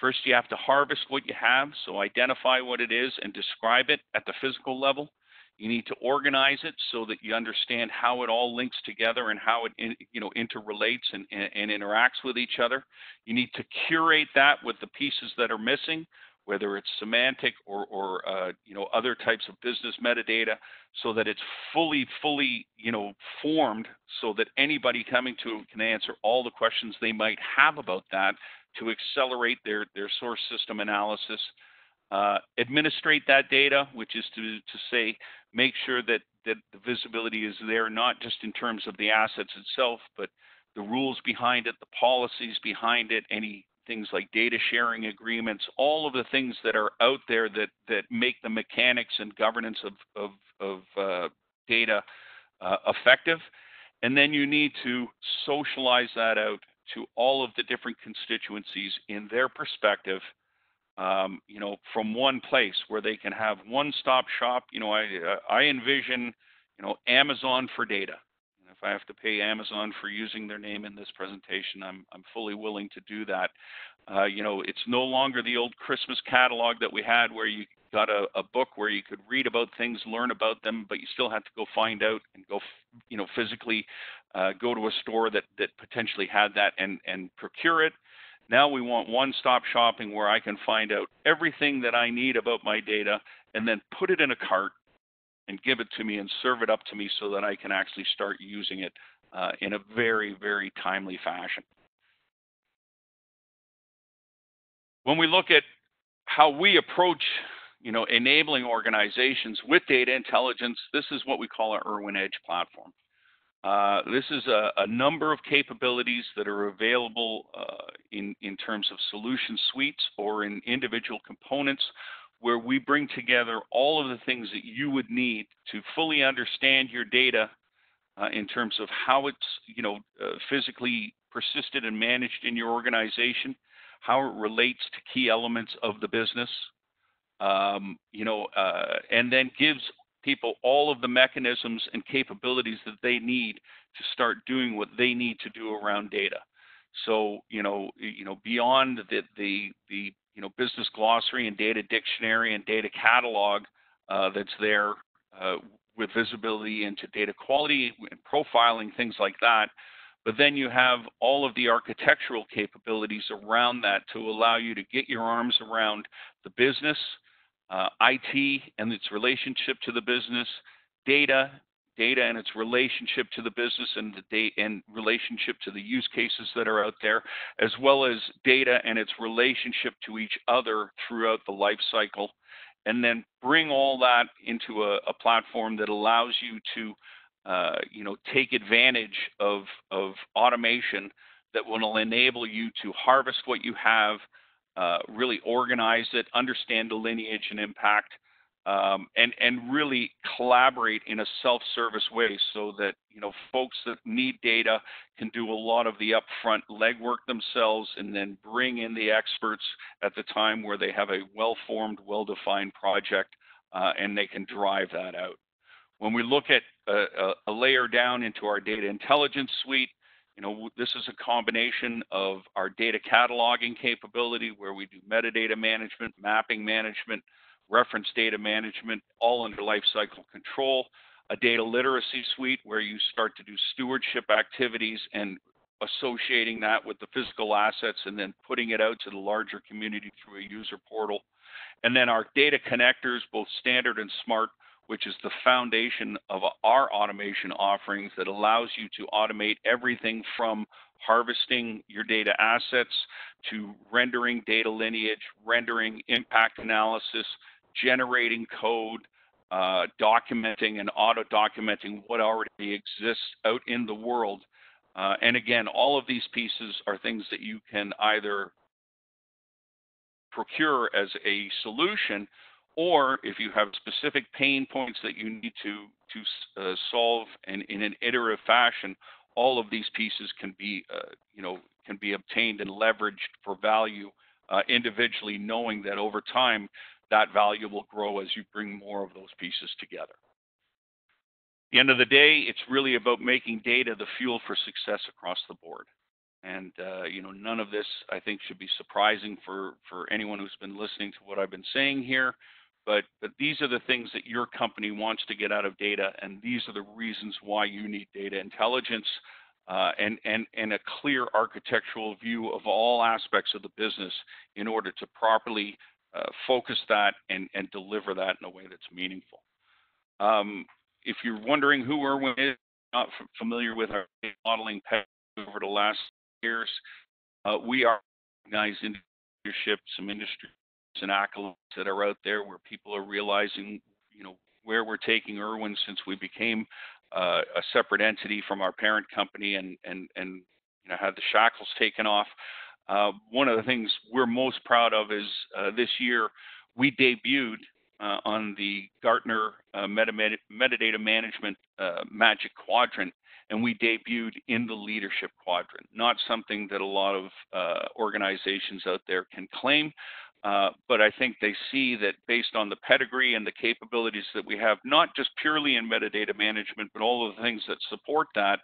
First, you have to harvest what you have, so identify what it is and describe it at the physical level. You need to organize it so that you understand how it all links together and how it you know interrelates and, and, and interacts with each other. You need to curate that with the pieces that are missing, whether it's semantic or, or uh, you know other types of business metadata, so that it's fully fully you know formed, so that anybody coming to it can answer all the questions they might have about that to accelerate their their source system analysis uh, administrate that data, which is to, to say, make sure that, that the visibility is there, not just in terms of the assets itself, but the rules behind it, the policies behind it, any things like data sharing agreements, all of the things that are out there that, that make the mechanics and governance of, of, of uh, data uh, effective. And then you need to socialize that out to all of the different constituencies in their perspective um, you know, from one place where they can have one-stop shop. You know, I I envision, you know, Amazon for data. And if I have to pay Amazon for using their name in this presentation, I'm I'm fully willing to do that. Uh, you know, it's no longer the old Christmas catalog that we had where you got a, a book where you could read about things, learn about them, but you still had to go find out and go, you know, physically uh, go to a store that that potentially had that and and procure it now we want one-stop shopping where I can find out everything that I need about my data and then put it in a cart and give it to me and serve it up to me so that I can actually start using it uh, in a very, very timely fashion. When we look at how we approach you know, enabling organizations with data intelligence, this is what we call our Erwin Edge platform. Uh, this is a, a, number of capabilities that are available uh, in, in terms of solution suites or in individual components where we bring together all of the things that you would need to fully understand your data uh, in terms of how it's you know uh, physically persisted and managed in your organization, how it relates to key elements of the business, um, you know, uh, and then gives people all of the mechanisms and capabilities that they need to start doing what they need to do around data. So, you know, you know, beyond the the, the you know business glossary and data dictionary and data catalog uh, that's there uh, with visibility into data quality and profiling things like that. But then you have all of the architectural capabilities around that to allow you to get your arms around the business, uh, IT and its relationship to the business, data, data and its relationship to the business and the data and relationship to the use cases that are out there, as well as data and its relationship to each other throughout the life cycle, and then bring all that into a, a platform that allows you to, uh, you know, take advantage of of automation that will enable you to harvest what you have uh, really organize it, understand the lineage and impact, um, and and really collaborate in a self-service way, so that you know folks that need data can do a lot of the upfront legwork themselves, and then bring in the experts at the time where they have a well-formed, well-defined project, uh, and they can drive that out. When we look at a, a layer down into our data intelligence suite, you know, this is a combination of our data cataloging capability where we do metadata management, mapping management, reference data management, all under lifecycle control, a data literacy suite where you start to do stewardship activities and associating that with the physical assets and then putting it out to the larger community through a user portal. And then our data connectors, both standard and smart, which is the foundation of our automation offerings that allows you to automate everything from harvesting your data assets to rendering data lineage, rendering impact analysis, generating code, uh, documenting and auto documenting what already exists out in the world. Uh, and again, all of these pieces are things that you can either procure as a solution or if you have specific pain points that you need to to uh, solve and in an iterative fashion, all of these pieces can be uh, you know can be obtained and leveraged for value uh, individually, knowing that over time that value will grow as you bring more of those pieces together. At the end of the day, it's really about making data the fuel for success across the board. And uh, you know, none of this I think should be surprising for for anyone who's been listening to what I've been saying here. But but these are the things that your company wants to get out of data, and these are the reasons why you need data intelligence. Uh, and, and, and a clear architectural view of all aspects of the business in order to properly uh, focus that and, and deliver that in a way that's meaningful. Um, if you're wondering who Erwin is, not familiar with our modeling over the last years, uh, we are recognized in leadership, some industry and accolades that are out there where people are realizing, you know, where we're taking Erwin since we became uh, a separate entity from our parent company and and and you know had the shackles taken off. Uh, one of the things we're most proud of is uh, this year we debuted uh, on the Gartner uh, metadata management uh, Magic Quadrant, and we debuted in the leadership quadrant. Not something that a lot of organizations out there can claim. Uh, but I think they see that based on the pedigree and the capabilities that we have, not just purely in metadata management, but all of the things that support that,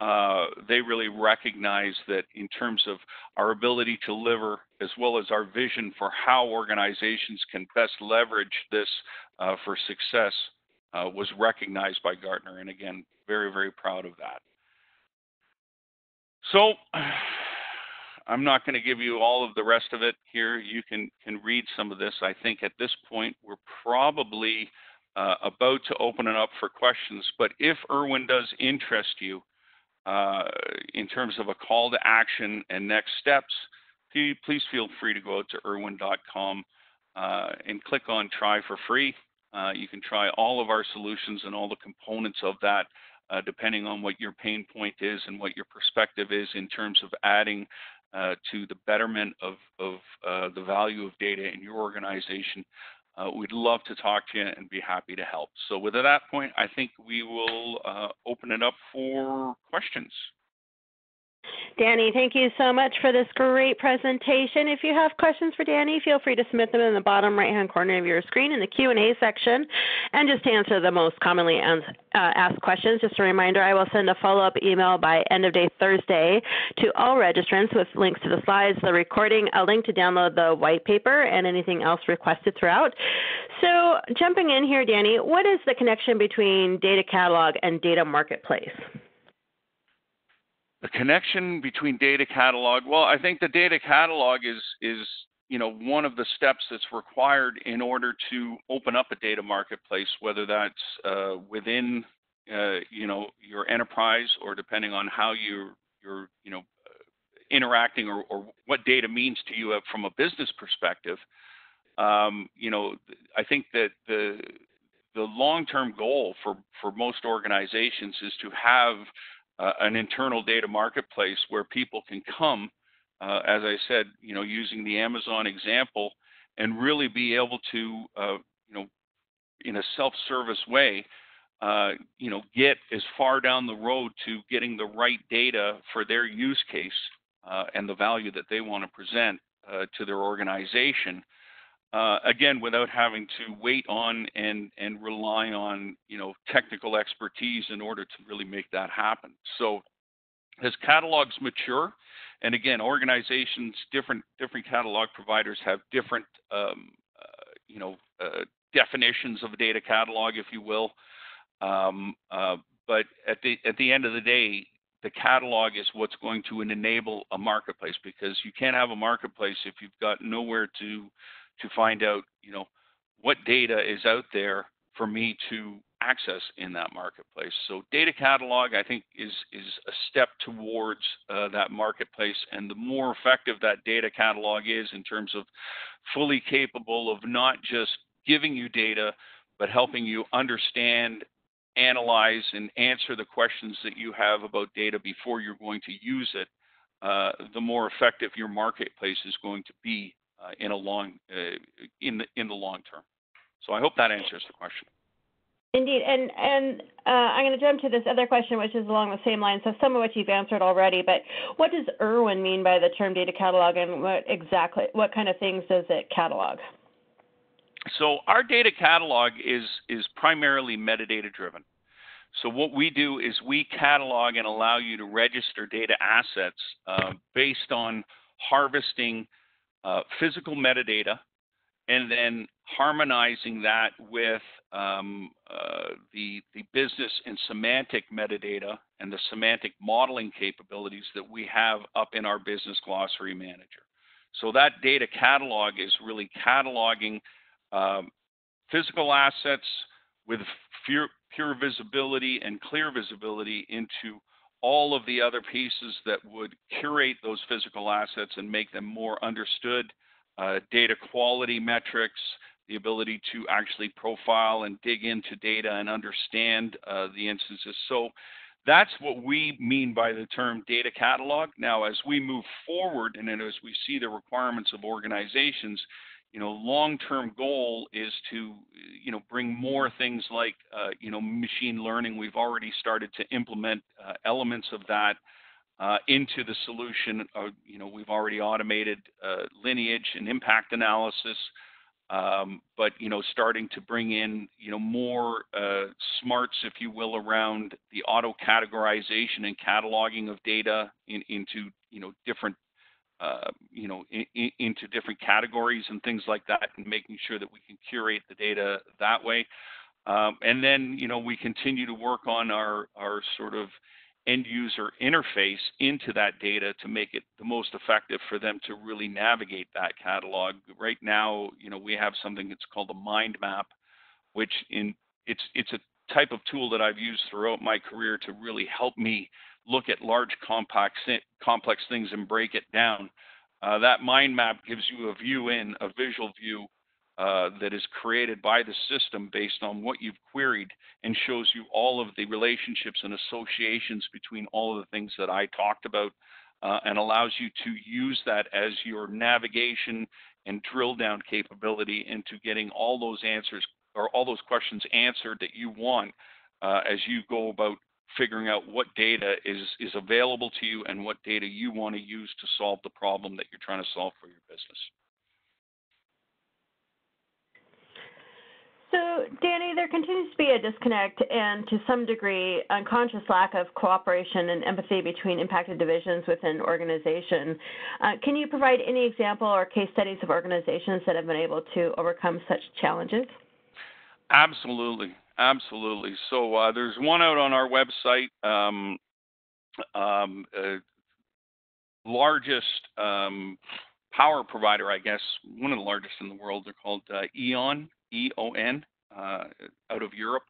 uh, they really recognize that in terms of our ability to deliver, as well as our vision for how organizations can best leverage this uh, for success, uh, was recognized by Gartner. And again, very, very proud of that. So, I'm not going to give you all of the rest of it here. You can can read some of this. I think at this point we're probably uh, about to open it up for questions. But if Erwin does interest you uh, in terms of a call to action and next steps, please feel free to go out to erwin.com uh, and click on try for free. Uh, you can try all of our solutions and all the components of that. Uh, depending on what your pain point is and what your perspective is in terms of adding uh, to the betterment of, of uh, the value of data in your organization. Uh, we'd love to talk to you and be happy to help. So with that point, I think we will uh, open it up for questions. Danny, thank you so much for this great presentation. If you have questions for Danny, feel free to submit them in the bottom right-hand corner of your screen in the Q&A section. And just to answer the most commonly uh, asked questions, just a reminder, I will send a follow-up email by end of day Thursday to all registrants with links to the slides, the recording, a link to download the white paper, and anything else requested throughout. So jumping in here, Danny, what is the connection between data catalog and data marketplace? The connection between data catalog well i think the data catalog is is you know one of the steps that's required in order to open up a data marketplace whether that's uh, within uh, you know your enterprise or depending on how you're you're you know interacting or, or what data means to you from a business perspective um, you know i think that the the long-term goal for for most organizations is to have uh, an internal data marketplace where people can come, uh, as I said, you know, using the Amazon example, and really be able to, uh, you know, in a self-service way, uh, you know, get as far down the road to getting the right data for their use case uh, and the value that they want to present uh, to their organization uh, again, without having to wait on and and rely on you know technical expertise in order to really make that happen. So as catalogs mature, and again, organizations, different different catalog providers have different um, uh, you know uh, definitions of a data catalog, if you will. Um, uh, but at the at the end of the day, the catalog is what's going to enable a marketplace because you can't have a marketplace if you've got nowhere to to find out, you know, what data is out there for me to access in that marketplace. So data catalog, I think, is is a step towards uh, that marketplace, and the more effective that data catalog is in terms of fully capable of not just giving you data, but helping you understand, analyze, and answer the questions that you have about data before you're going to use it, uh, the more effective your marketplace is going to be in a long uh, in the in the long term. So I hope that answers the question. Indeed, and and uh, I'm going to jump to this other question, which is along the same lines. So some of which you've answered already, but what does Erwin mean by the term data catalog, and what exactly what kind of things does it catalog? So our data catalog is is primarily metadata driven. So what we do is we catalog and allow you to register data assets uh, based on harvesting uh, physical metadata and then harmonizing that with um, uh, the, the business and semantic metadata and the semantic modeling capabilities that we have up in our business glossary manager. So that data catalog is really cataloging um, physical assets with pure, pure visibility and clear visibility into all of the other pieces that would curate those physical assets and make them more understood, uh, data quality metrics, the ability to actually profile and dig into data and understand uh, the instances. So that's what we mean by the term data catalog. Now, as we move forward and as we see the requirements of organizations, you know, long-term goal is to, you know, bring more things like, uh, you know, machine learning. We've already started to implement uh, elements of that uh, into the solution. Uh, you know, we've already automated uh, lineage and impact analysis. Um, but you know, starting to bring in you know more uh, smarts, if you will, around the auto categorization and cataloging of data in, into you know different uh, you know in, in, into different categories and things like that, and making sure that we can curate the data that way. Um, and then you know we continue to work on our our sort of end user interface into that data to make it the most effective for them to really navigate that catalog. Right now, you know, we have something that's called a mind map, which in it's it's a type of tool that I've used throughout my career to really help me look at large complex complex things and break it down. Uh, that mind map gives you a view in, a visual view uh, that is created by the system based on what you've queried and shows you all of the relationships and associations between all of the things that I talked about uh, and allows you to use that as your navigation and drill down capability into getting all those answers or all those questions answered that you want uh, as you go about figuring out what data is, is available to you and what data you want to use to solve the problem that you're trying to solve for your business. So, Danny, there continues to be a disconnect and to some degree unconscious lack of cooperation and empathy between impacted divisions within an organization. Uh, can you provide any example or case studies of organizations that have been able to overcome such challenges? Absolutely, absolutely. So uh, there's one out on our website. Um, um, uh, largest um, power provider, I guess, one of the largest in the world. They're called uh, E.ON, E-O-N, uh, out of Europe,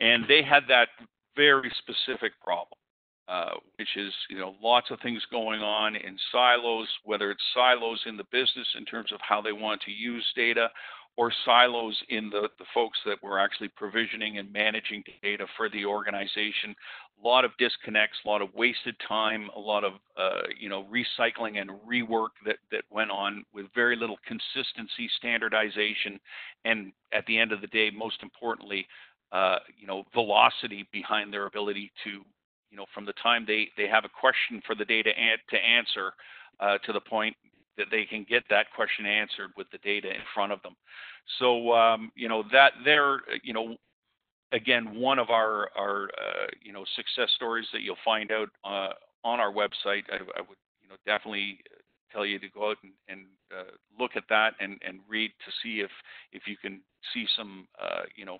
and they had that very specific problem, uh, which is you know lots of things going on in silos, whether it's silos in the business in terms of how they want to use data, or silos in the, the folks that were actually provisioning and managing data for the organization. A lot of disconnects, a lot of wasted time, a lot of uh, you know recycling and rework that that went on with very little consistency, standardization, and at the end of the day, most importantly, uh, you know velocity behind their ability to you know from the time they they have a question for the data to answer uh, to the point that they can get that question answered with the data in front of them. So um, you know that they're you know again one of our our uh, you know success stories that you'll find out uh, on our website. I, I, would you know definitely tell you to go out and, and uh, look at that and, and read to see if if you can see some uh, you know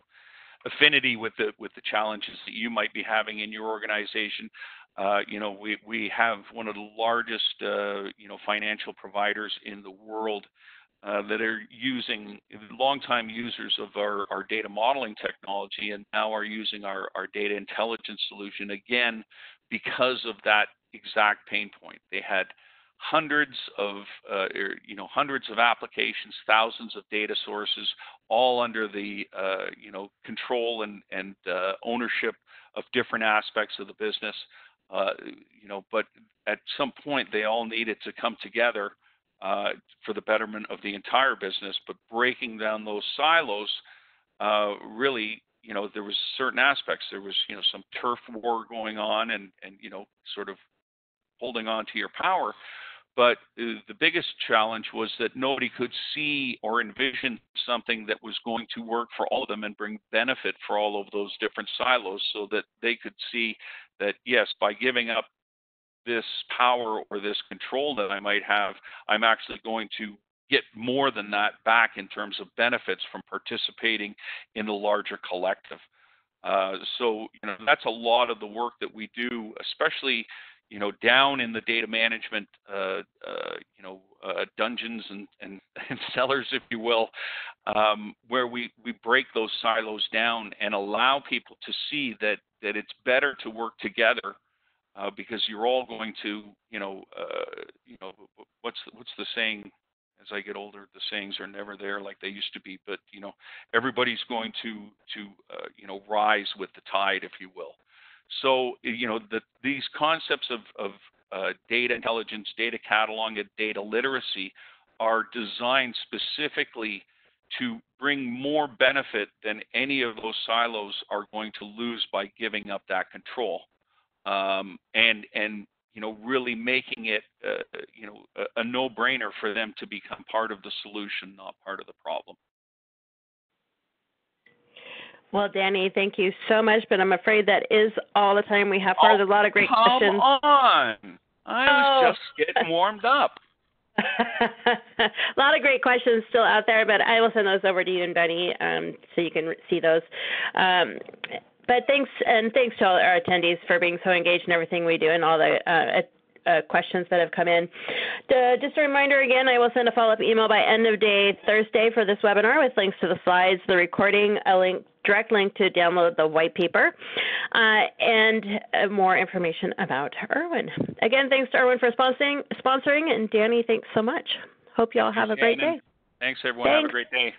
affinity with the with the challenges that you might be having in your organization. Uh, you know, we, we have one of the largest, uh, you know, financial providers in the world uh, that are using longtime users of our, our data modeling technology and now are using our, our data intelligence solution again because of that exact pain point. They had hundreds of uh, er, you know hundreds of applications, thousands of data sources, all under the uh, you know control and and uh, ownership of different aspects of the business. Uh, you know, but at some point they all needed to come together uh, for the betterment of the entire business. But breaking down those silos, uh, really, you know, there was certain aspects. There was, you know, some turf war going on, and and you know, sort of holding on to your power. But uh, the biggest challenge was that nobody could see or envision something that was going to work for all of them and bring benefit for all of those different silos so that they could see that yes, by giving up this power or this control that I might have, I'm actually going to get more than that back in terms of benefits from participating in the larger collective. Uh, so you know that's a lot of the work that we do, especially you know down in the data management uh, uh, you know uh, dungeons and, and, and, cellars, if you will, um, where we, we break those silos down and allow people to see that that it's better to work together uh, because you're all going to you know uh, you know what's what's the saying as I get older, the sayings are never there like they used to be. But you know, everybody's going to to uh, you know rise with the tide, if you will. So you know, the, these concepts of, of uh, data intelligence, data cataloging, and data literacy are designed specifically to bring more benefit than any of those silos are going to lose by giving up that control. Um, and and you know, really making it, uh, you know, a, a no-brainer for them to become part of the solution, not part of the problem. Well, Danny, thank you so much, but I'm afraid that is all the time we have for oh, a lot of great come questions. Come on. I was oh. just getting warmed up. a lot of great questions still out there, but I will send those over to you and Benny um, so you can see those. Um, but thanks and thanks to all our attendees for being so engaged in everything we do and all the uh, uh, questions that have come in. just a reminder again, I will send a follow-up email by end of day Thursday for this webinar with links to the slides, the recording, a link direct link to download the white paper, uh, and uh, more information about Erwin. Again, thanks to Erwin for sponsoring, sponsoring, and Danny, thanks so much. Hope you all have a great day. Thanks, everyone. Thanks. Have a great day.